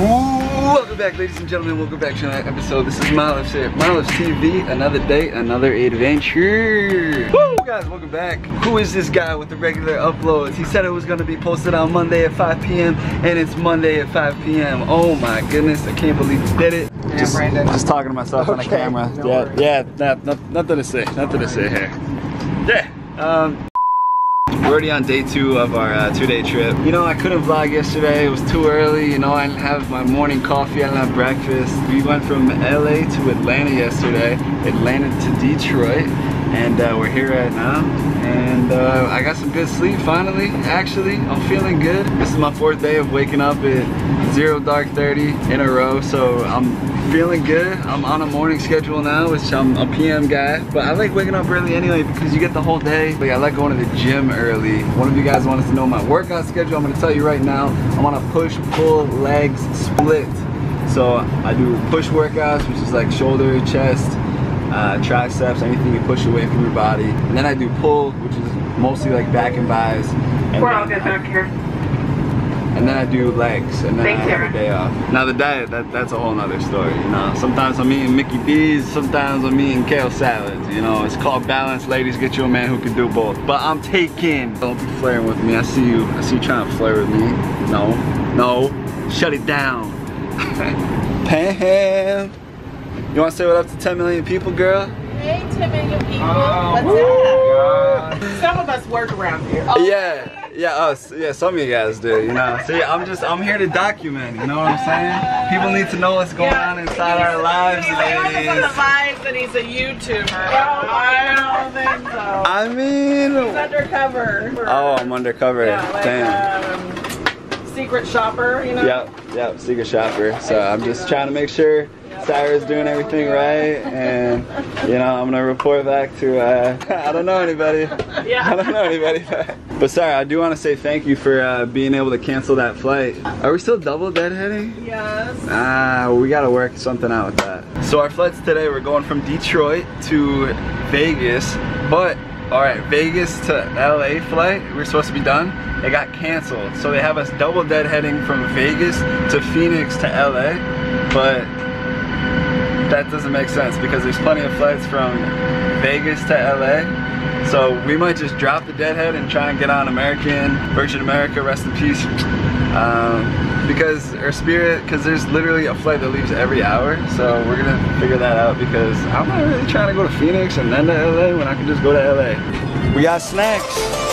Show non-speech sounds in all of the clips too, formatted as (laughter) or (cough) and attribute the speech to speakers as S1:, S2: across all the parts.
S1: Welcome back, ladies and gentlemen. Welcome back to another episode. This is Molives here. Molives TV. Another day, another adventure. Woo, guys, welcome back. Who is this guy with the regular uploads? He said it was gonna be posted on Monday at 5 p.m. and it's Monday at 5 p.m. Oh my goodness, I can't believe he did it.
S2: Yeah,
S1: just,
S2: Brandon.
S1: just talking to myself on the camera.
S2: no
S1: yeah,
S2: worries.
S1: yeah, not, not, nothing to say. Nothing to say here. Yeah. Um, we're already on day two of our uh, two-day trip. You know, I couldn't vlog yesterday. It was too early. You know, I didn't have my morning coffee. I didn't have breakfast. We went from LA to Atlanta yesterday. Atlanta to Detroit. And uh, we're here right now. And uh, I got some good sleep finally, actually. I'm feeling good. This is my fourth day of waking up at zero dark 30 in a row. So I'm feeling good. I'm on a morning schedule now, which I'm a PM guy. But I like waking up early anyway because you get the whole day. Like I like going to the gym early. One of you guys wants to know my workout schedule. I'm gonna tell you right now. I'm on a push, pull, legs, split. So I do push workouts, which is like shoulder, chest, uh, triceps, anything you push away from your body. And then I do pull, which is mostly like back and buys. And
S3: We're all
S1: then
S3: good back here.
S1: and then I do legs, and then
S3: Thanks,
S1: I have
S3: Sarah.
S1: a day off. Now the diet, that, that's a whole nother story, you know. Sometimes I'm eating Mickey D's, sometimes I'm eating kale salads, you know. It's called balance, ladies, get you a man who can do both. But I'm taking, don't be flaring with me, I see you, I see you trying to flare with me. No, no, shut it down. (laughs) Pam, you wanna say what up to 10 million people, girl?
S4: Hey, 10 million people.
S2: Oh,
S4: What's
S2: God.
S3: Some of us work around here.
S1: Yeah, yeah, us, yeah, some of you guys do, you know. See, I'm just, I'm here to document, you know what I'm saying? People need to know what's going on inside our lives,
S3: He's on the
S1: ladies.
S3: vibes that he's a YouTuber. I don't think so.
S1: I mean,
S3: He's undercover.
S1: oh, I'm undercover.
S3: yeah, like,
S1: Damn.
S3: Um, secret shopper, you know?
S1: Yep, yep, secret shopper. So I'm just trying to make sure Sarah's doing everything right, and you know I'm gonna report back to. Uh, (laughs) I don't know anybody.
S3: Yeah.
S1: I don't know anybody. But but sorry, I do want to say thank you for uh, being able to cancel that flight. Are we still double deadheading?
S3: Yes.
S1: Ah, we gotta work something out with that. So our flights today, we're going from Detroit to Vegas, but all right, Vegas to LA flight, we are supposed to be done. It got canceled, so they have us double deadheading from Vegas to Phoenix to LA, but that doesn't make sense because there's plenty of flights from Vegas to LA. So we might just drop the deadhead and try and get on American, Virgin America, rest in peace. Um, because our Spirit, because there's literally a flight that leaves every hour. So we're gonna figure that out because I'm not really trying to go to Phoenix and then to LA when I can just go to LA. We got snacks.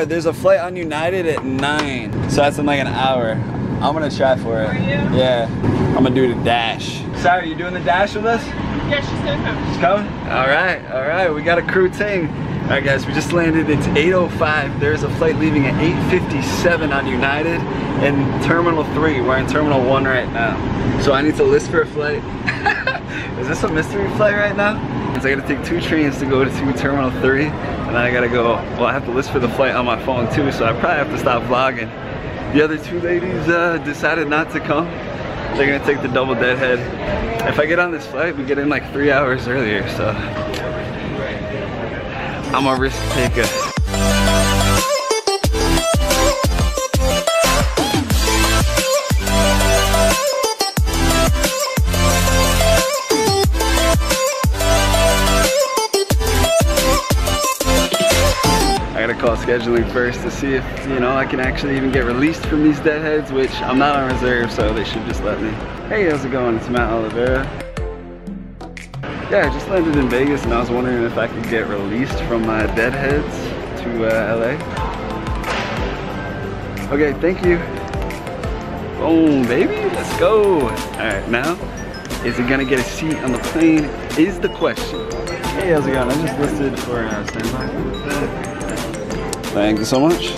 S1: Sorry, there's a flight on United at 9. So that's in like an hour. I'm gonna try for it.
S3: Are you?
S1: Yeah. I'm gonna do the dash. Sorry, you doing the dash with us?
S3: Yeah, she's gonna come.
S1: She's coming? Alright, alright, we got a crew team. Alright guys, we just landed. It's 8.05. There's a flight leaving at 8.57 on United in Terminal 3. We're in Terminal 1 right now. So I need to list for a flight. (laughs) Is this a mystery flight right now? So I gotta take two trains to go to Terminal 3 and then I gotta go, well I have to list for the flight on my phone too so I probably have to stop vlogging. The other two ladies uh, decided not to come. They're gonna take the double deadhead. If I get on this flight, we get in like three hours earlier, so I'm a risk taker. Gotta call scheduling first to see if, you know, I can actually even get released from these deadheads, which I'm not on reserve, so they should just let me. Hey, how's it going? It's Matt Oliveira. Yeah, I just landed in Vegas and I was wondering if I could get released from my deadheads to uh, LA. Okay, thank you. Boom, baby, let's go. All right, now, is it gonna get a seat on the plane is the question. Hey, how's it going? I just listed for standby. Thank you so much.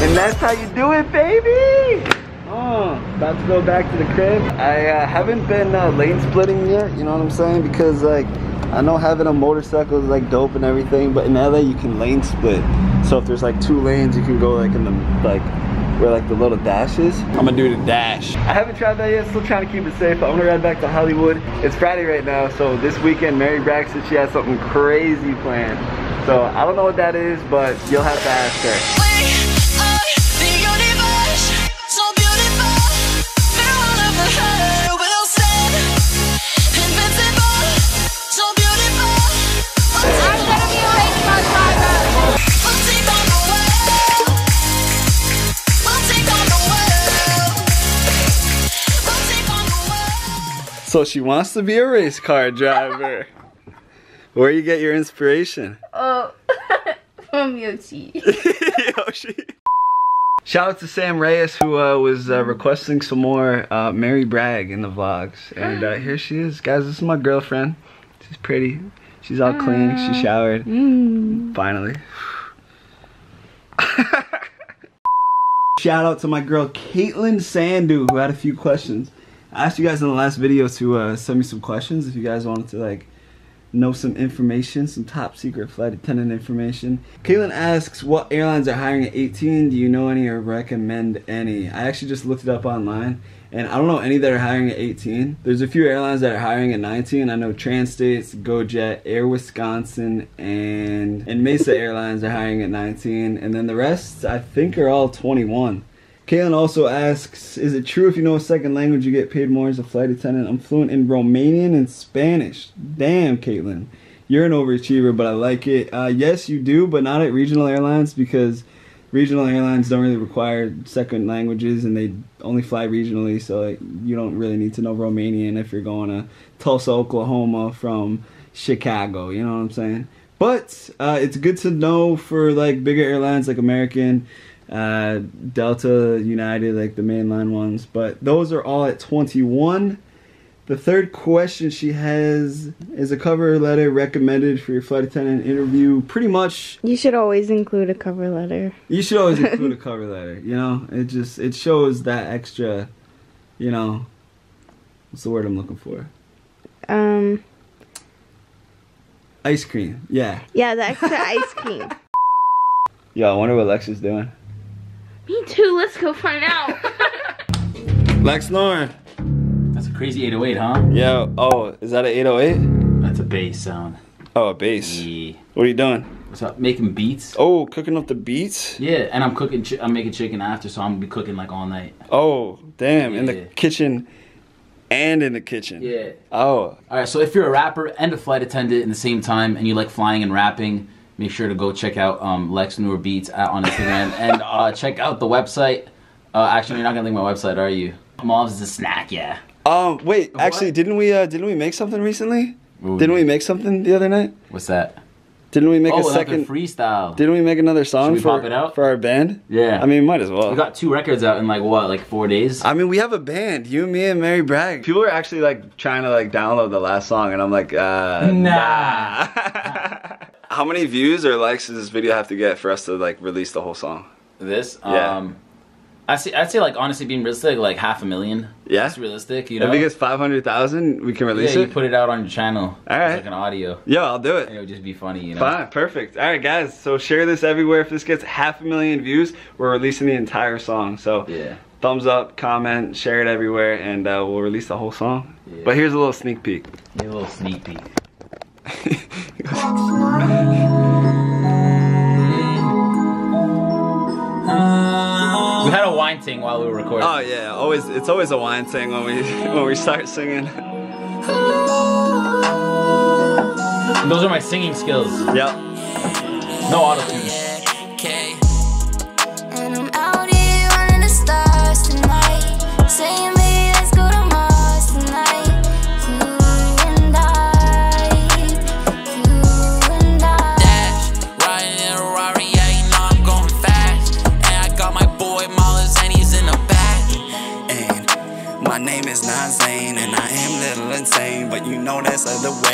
S1: And that's how you do it, baby! Oh, about to go back to the crib. I uh, haven't been uh, lane splitting yet, you know what I'm saying? Because like, I know having a motorcycle is like dope and everything, but in LA you can lane split. So if there's like two lanes, you can go like in the, like, where like the little dash is. I'm gonna do the dash. I haven't tried that yet, still trying to keep it safe. I'm gonna ride back to Hollywood. It's Friday right now, so this weekend Mary Bragg said she has something crazy planned. So I don't know what that is, but you'll have to ask her.
S2: So
S1: she wants to be a race car driver. (laughs) Where you get your inspiration? (laughs)
S4: Oh, (laughs) from Yoshi.
S1: Yoshi. Shout out to Sam Reyes who uh, was uh, requesting some more uh, Mary Bragg in the vlogs. And uh, here she is. Guys, this is my girlfriend. She's pretty. She's all clean. She showered. Finally. Shout out to my girl Caitlin Sandu who had a few questions. I asked you guys in the last video to uh, send me some questions if you guys wanted to like know some information, some top secret flight attendant information. Caitlin asks, what airlines are hiring at 18? Do you know any or recommend any? I actually just looked it up online and I don't know any that are hiring at 18. There's a few airlines that are hiring at 19. I know Trans States, GoJet, Air Wisconsin, and, and Mesa (laughs) Airlines are hiring at 19. And then the rest, I think, are all 21. Kaylin also asks, is it true if you know a second language you get paid more as a flight attendant? I'm fluent in Romanian and Spanish. Damn, Caitlin. You're an overachiever, but I like it. Uh, yes, you do, but not at regional airlines because regional airlines don't really require second languages and they only fly regionally, so like, you don't really need to know Romanian if you're going to Tulsa, Oklahoma from Chicago. You know what I'm saying? But uh, it's good to know for like bigger airlines like American uh, Delta, United, like the mainline ones. But those are all at 21. The third question she has is a cover letter recommended for your flight attendant interview. Pretty much,
S5: You should always include a cover letter.
S1: you should always include a (laughs) cover letter. You know, it just it shows that extra. You know, what's the word I'm looking for?
S5: Um,
S1: Ice cream. Yeah.
S5: yeah, the extra ice cream. (laughs)
S1: Yo, I wonder what Lex is doing.
S4: Me too. Let's go find out. (laughs)
S1: Lex Nour.
S6: That's a crazy 808, huh?
S1: Yeah. Oh, is that an 808?
S6: That's a bass sound.
S1: Oh, a bass.
S6: Yeah.
S1: What are you doing?
S6: What's up? Making beats?
S1: Oh, cooking up the beats?
S6: Yeah, and I'm cooking. Chi- I'm making chicken after, so I'm gonna be cooking like all night.
S1: Oh, damn. In the kitchen and in the kitchen.
S6: Yeah.
S1: Oh,
S6: All right. So if you're a rapper and a flight attendant in the same time, and you like flying and rapping, make sure to go check out um, Lex Nour Beats at, on Instagram (laughs) and uh, check out the website. Uh, actually, you're not gonna link my website, are you? Mom's is a snack, yeah.
S1: um, wait.
S6: What?
S1: Actually, didn't we? Uh, didn't we make something recently?
S6: Ooh,
S1: Didn't we make something the other night?
S6: What's that?
S1: Didn't we make
S6: oh,
S1: a
S6: another
S1: second?
S6: freestyle.
S1: Didn't we make another song
S6: we
S1: for
S6: pop it out?
S1: for our band?
S6: Yeah.
S1: I mean, might as well.
S6: we got two records out in like what, like four days?
S1: I mean, we have a band. You, me, and Mary Bragg. People are actually like trying to like download the last song, and I'm like, uh,
S6: Nah. (laughs) (laughs)
S1: How many views or likes does this video have to get for us to like release the whole song?
S6: This,
S1: Yeah.
S6: um, I say, I'd say like honestly being realistic, like half a million.
S1: Yeah?
S6: That's realistic, you know.
S1: If it gets 500,000, we can release
S6: yeah,
S1: it.
S6: you put it out on your channel.
S1: All right.
S6: It's like an audio.
S1: Yo, I'll do it.
S6: It would just be funny, you know.
S1: Fine, perfect. All right, guys. So share this everywhere. If this gets half a million views, we're releasing the entire song. So
S6: Yeah.
S1: thumbs up, comment, share it everywhere, and uh, we'll release the whole song.
S6: Yeah.
S1: But here's a little sneak peek.
S6: Give a little sneak peek. We had a wine ting while we were recording.
S1: oh yeah, always. It's always a wine thing when we when we start singing.
S6: Those are my singing skills.
S1: Yep.
S6: No auto tune.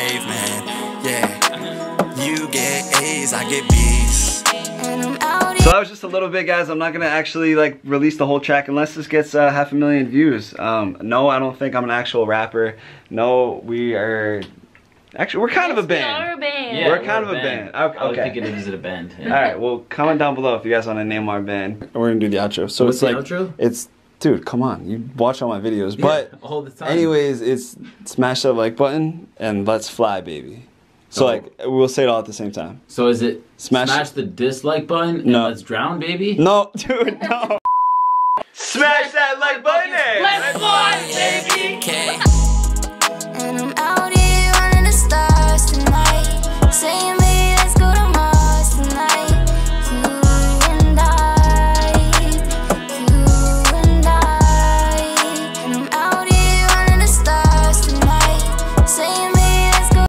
S7: That's of the wave, man. Yeah, you get A's, I get B's.
S2: And I'm
S1: So that was just a little bit, guys. I'm not gonna actually like release the whole track unless this gets uh, half a million views. Um, no, I don't think I'm an actual rapper. No, we are. Actually, we're kind of a
S4: Yes, we
S1: band.
S4: are a band.
S6: Yeah,
S1: We're
S6: we're
S1: kind
S6: a
S1: of a
S6: band.
S1: band. Okay.
S6: I was
S1: okay.
S6: thinking it a band.
S1: All right. Well, comment down below if you guys want to name our band. We're gonna do the outro. So
S6: What's
S1: it's
S6: the
S1: like
S6: outro?
S1: it's dude. Come on, you watch all my videos. But
S6: all the time.
S1: anyways, it's smash that like button and let's fly, baby. So
S6: Oh.
S1: like we'll say it all at the same time.
S6: So is it
S1: Smash-
S6: smash, the dislike button and
S1: No.
S6: let's drown, baby?
S1: No, (laughs) dude, no. Smash that like button.
S3: And let's fly, baby.
S7: Okay.